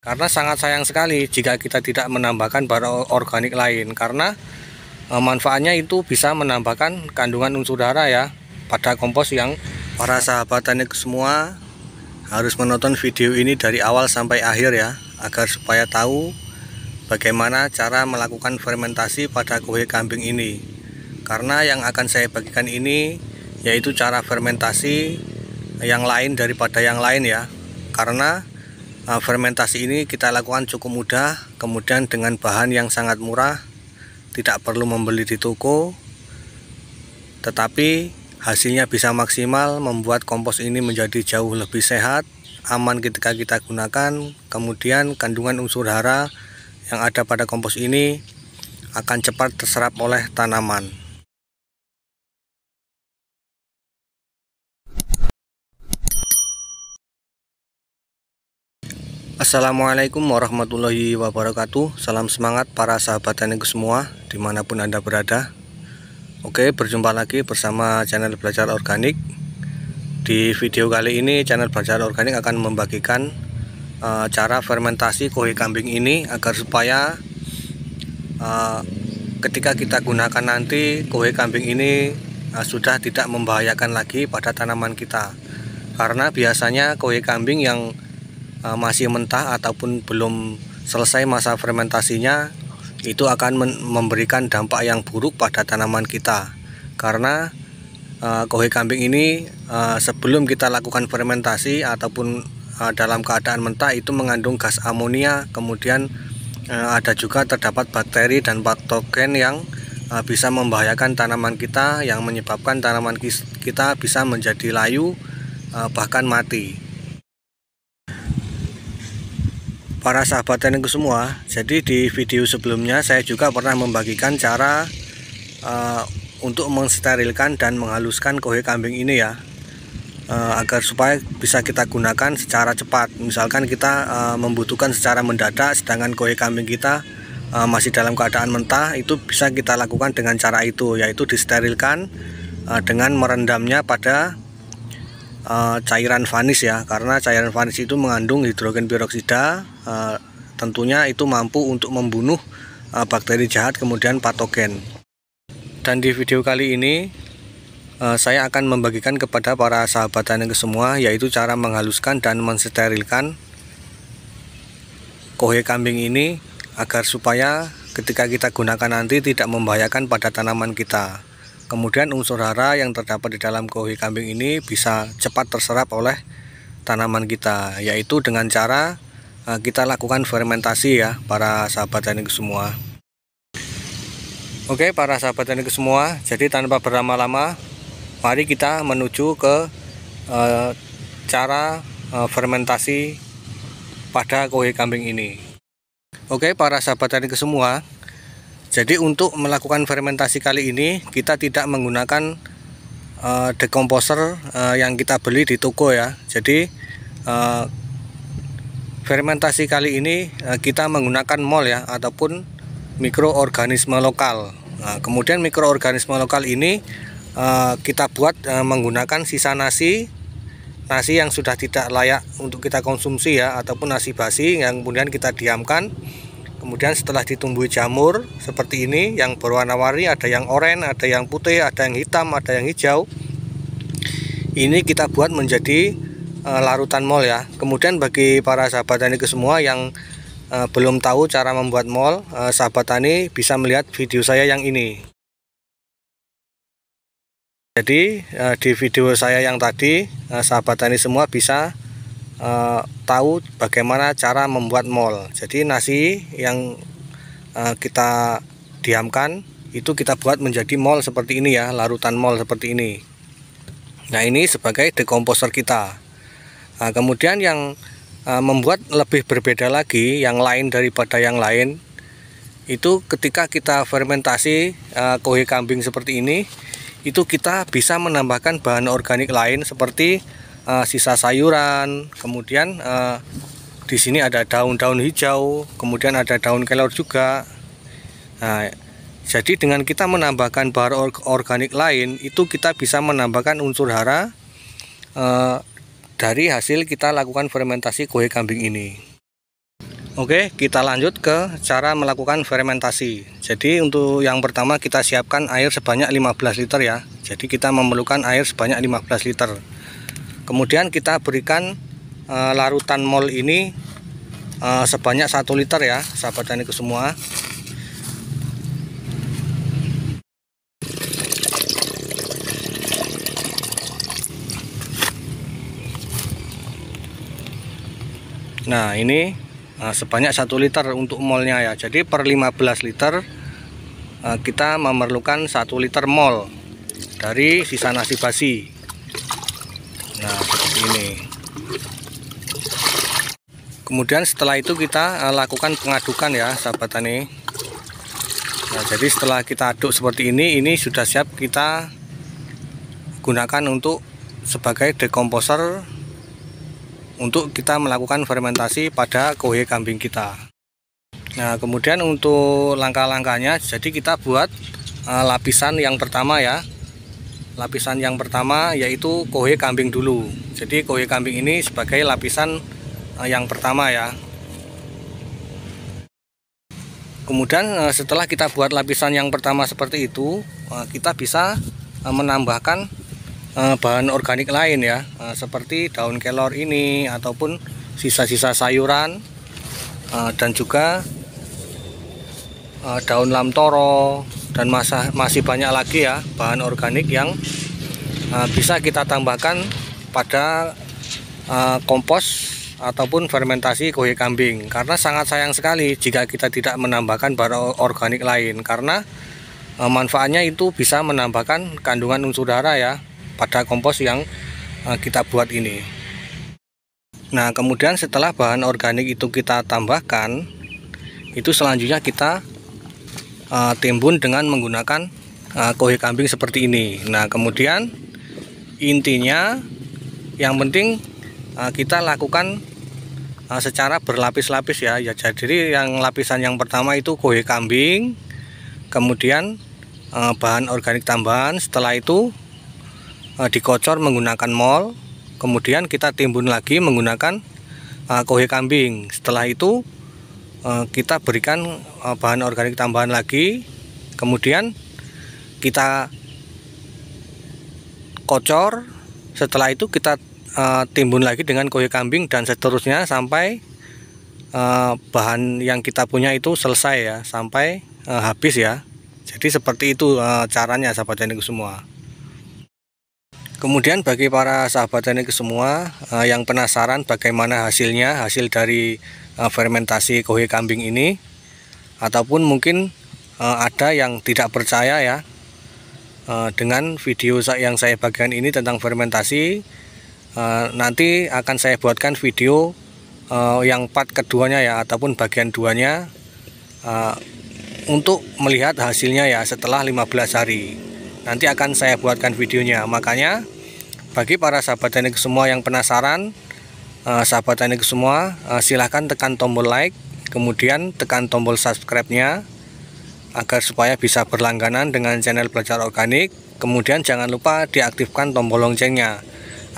Karena sangat sayang sekali jika kita tidak menambahkan bahan organik lain. Karena e, manfaatnya itu bisa menambahkan kandungan unsur hara ya pada kompos yang para sahabat teknik semua harus menonton video ini dari awal sampai akhir ya agar supaya tahu bagaimana cara melakukan fermentasi pada kue kambing ini. Karena yang akan saya bagikan ini yaitu cara fermentasi yang lain daripada yang lain ya. Karena fermentasi ini kita lakukan cukup mudah kemudian dengan bahan yang sangat murah tidak perlu membeli di toko tetapi hasilnya bisa maksimal membuat kompos ini menjadi jauh lebih sehat aman ketika kita gunakan. Kemudian kandungan unsur hara yang ada pada kompos ini akan cepat terserap oleh tanaman Assalamualaikum warahmatullahi wabarakatuh. Salam semangat para sahabat teknik semua Di mana pun anda berada. Oke berjumpa lagi bersama channel belajar organik. Di video kali ini channel belajar organik akan membagikan uh, Cara fermentasi kue kambing ini Agar supaya uh, Ketika kita gunakan nanti Kue kambing ini uh, Sudah tidak membahayakan lagi pada tanaman kita. Karena biasanya kue kambing yang Eh, masih mentah ataupun belum selesai masa fermentasinya itu akan memberikan dampak yang buruk pada tanaman kita. Karena uh, kohe kambing ini uh, sebelum kita lakukan fermentasi ataupun uh, dalam keadaan mentah itu mengandung gas amonia kemudian uh, ada juga terdapat bakteri dan patogen yang uh, bisa membahayakan tanaman kita yang menyebabkan tanaman kita bisa menjadi layu uh, bahkan mati para sahabat teknik semua. Jadi di video sebelumnya saya juga pernah membagikan cara uh, untuk mensterilkan dan menghaluskan kohe kambing ini ya. Uh, agar supaya bisa kita gunakan secara cepat. Misalkan kita uh, membutuhkan secara mendadak sedangkan kohe kambing kita uh, masih dalam keadaan mentah itu bisa kita lakukan dengan cara itu yaitu disterilkan uh, dengan merendamnya pada uh, cairan vanis ya karena cairan vanis itu mengandung hidrogen peroksida uh, tentunya itu mampu untuk membunuh uh, bakteri jahat kemudian patogen. Dan di video kali ini saya akan membagikan kepada para sahabat tani semua yaitu cara menghaluskan dan mensterilkan kohe kambing ini agar supaya ketika kita gunakan nanti tidak membahayakan pada tanaman kita Kemudian unsur hara yang terdapat di dalam kohi kambing ini bisa cepat terserap oleh tanaman kita, yaitu dengan cara eh, kita lakukan fermentasi ya para sahabat teknik semua. Oke para sahabat teknik semua, jadi tanpa berlama-lama, mari kita menuju ke e, cara e, fermentasi pada kohi kambing ini. Oke para sahabat teknik semua, jadi untuk melakukan fermentasi kali ini kita tidak menggunakan uh, decomposer uh, yang kita beli di toko ya. Jadi uh, fermentasi kali ini uh, kita menggunakan mol ya ataupun mikroorganisme lokal. Nah, kemudian mikroorganisme lokal ini uh, kita buat uh, menggunakan sisa nasi nasi yang sudah tidak layak untuk kita konsumsi ya ataupun nasi basi yang kemudian kita diamkan kemudian setelah ditumbuhi jamur seperti ini yang berwarna-warni ada yang oranye ada yang putih ada yang hitam ada yang hijau ini kita buat menjadi uh, larutan mol ya. Kemudian bagi para sahabat tani ke semua yang uh, belum tahu cara membuat mol uh, sahabat tani bisa melihat video saya yang ini. Jadi uh, di video saya yang tadi uh, sahabat tani semua bisa uh, tahu bagaimana cara membuat mol. Jadi nasi yang uh, kita diamkan itu kita buat menjadi mol seperti ini ya, larutan mol seperti ini. Nah ini sebagai dekomposer kita. Nah, kemudian yang uh, membuat lebih berbeda lagi, yang lain daripada yang lain, itu ketika kita fermentasi uh, kohe kambing seperti ini, itu kita bisa menambahkan bahan organik lain seperti uh, sisa sayuran kemudian uh, di sini ada daun-daun hijau kemudian ada daun kelor juga nah, jadi dengan kita menambahkan bahan organik lain itu kita bisa menambahkan unsur hara uh, dari hasil kita lakukan fermentasi kue kambing ini Oke, kita lanjut ke cara melakukan fermentasi. Jadi untuk yang pertama kita siapkan air sebanyak 15 liter ya. Jadi kita memerlukan air sebanyak 15 liter. Kemudian kita berikan e, larutan mol ini e, sebanyak 1 liter ya, sahabat tani semua. Nah, ini Nah, sebanyak satu liter untuk molnya ya jadi per 15 liter uh, kita memerlukan satu liter mol dari sisa nasi basi nah seperti ini. Kemudian setelah itu kita uh, lakukan pengadukan ya sahabat tani. Nah jadi setelah kita aduk seperti ini ini sudah siap kita gunakan untuk sebagai dekomposer untuk kita melakukan fermentasi pada kohe kambing kita. Nah kemudian untuk langkah-langkahnya jadi kita buat uh, lapisan yang pertama ya lapisan yang pertama yaitu kohe kambing dulu. Jadi kohe kambing ini sebagai lapisan uh, yang pertama ya. Kemudian uh, setelah kita buat lapisan yang pertama seperti itu kita bisa menambahkan Eh, bahan organik lain ya. Eh, seperti daun kelor ini ataupun sisa-sisa sayuran eh, dan juga daun lamtoro dan masa, masih banyak lagi ya bahan organik yang bisa kita tambahkan pada kompos ataupun fermentasi kue kambing. Karena sangat sayang sekali jika kita tidak menambahkan bahan organik lain. Karena manfaatnya itu bisa menambahkan kandungan unsur darah ya pada kompos yang uh, kita buat ini. Nah kemudian setelah bahan organik itu kita tambahkan itu selanjutnya kita uh, timbun dengan menggunakan uh, kohe kambing seperti ini. Nah kemudian intinya yang penting uh, kita lakukan uh, secara berlapis-lapis ya. Ya jadi yang lapisan yang pertama itu kohe kambing kemudian uh, bahan organik tambahan. Setelah itu uh, dikocor menggunakan mol. Kemudian kita timbun lagi menggunakan uh, kohe kambing. Setelah itu kita berikan uh, bahan organik tambahan lagi. Kemudian kita kocor. Setelah itu kita uh, timbun lagi dengan kohe kambing dan seterusnya sampai bahan yang kita punya itu selesai ya sampai habis ya. Jadi seperti itu caranya sahabat teknik semua. Kemudian bagi para sahabat teknik semua yang penasaran bagaimana hasilnya, hasil dari fermentasi kohe kambing ini ataupun mungkin uh, ada yang tidak percaya ya uh, dengan video yang saya bagikan ini tentang fermentasi nanti akan saya buatkan video yang part keduanya ya ataupun bagian duanya untuk melihat hasilnya ya setelah 15 hari. Nanti akan saya buatkan videonya. Makanya bagi para sahabat teknik semua yang penasaran uh, sahabat teknik semua uh, silahkan tekan tombol like kemudian tekan tombol subscribe nya agar supaya bisa berlangganan dengan channel belajar organik. Kemudian jangan lupa diaktifkan tombol loncengnya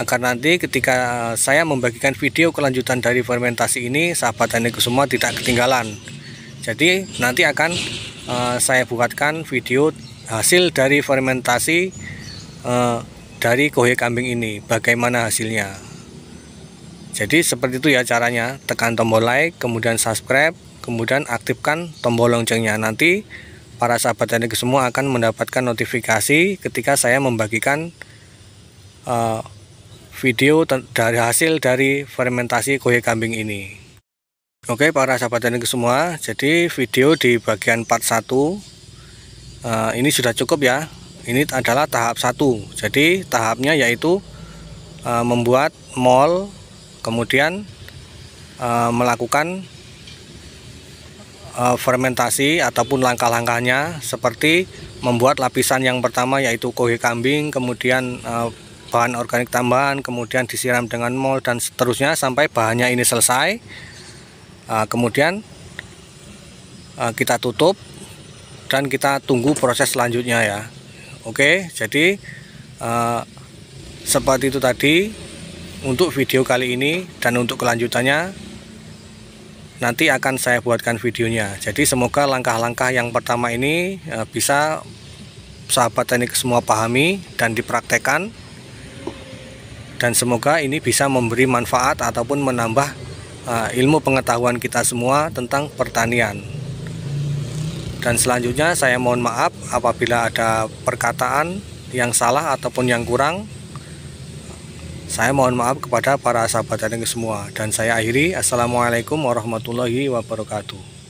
agar nanti ketika saya membagikan video kelanjutan dari fermentasi ini sahabat teknik semua tidak ketinggalan. Jadi nanti akan uh, saya buatkan video hasil dari fermentasi uh, dari kohe kambing ini. Bagaimana hasilnya jadi seperti itu ya caranya. Tekan tombol like kemudian subscribe kemudian aktifkan tombol loncengnya. Nanti para sahabat teknik semua akan mendapatkan notifikasi ketika saya membagikan uh, video dari hasil dari fermentasi kohe kambing ini. Oke para sahabat teknik semua jadi video di bagian part 1 uh, ini sudah cukup ya. Ini adalah tahap satu. Jadi tahapnya yaitu uh, membuat mall kemudian uh, melakukan uh, fermentasi ataupun langkah-langkahnya seperti membuat lapisan yang pertama yaitu kohe kambing kemudian uh, bahan organik tambahan kemudian disiram dengan mol dan seterusnya sampai bahannya ini selesai. Uh, kemudian uh, kita tutup dan kita tunggu proses selanjutnya ya. Oke jadi uh, seperti itu tadi untuk video kali ini dan untuk kelanjutannya nanti akan saya buatkan videonya. Jadi semoga langkah-langkah yang pertama ini uh, bisa sahabat teknik semua pahami dan dipraktekkan. Dan semoga ini bisa memberi manfaat ataupun menambah uh, ilmu pengetahuan kita semua tentang pertanian. Dan selanjutnya saya mohon maaf apabila ada perkataan yang salah ataupun yang kurang. Saya mohon maaf kepada para sahabat dan semua. Dan saya akhiri. Assalamualaikum warahmatullahi wabarakatuh.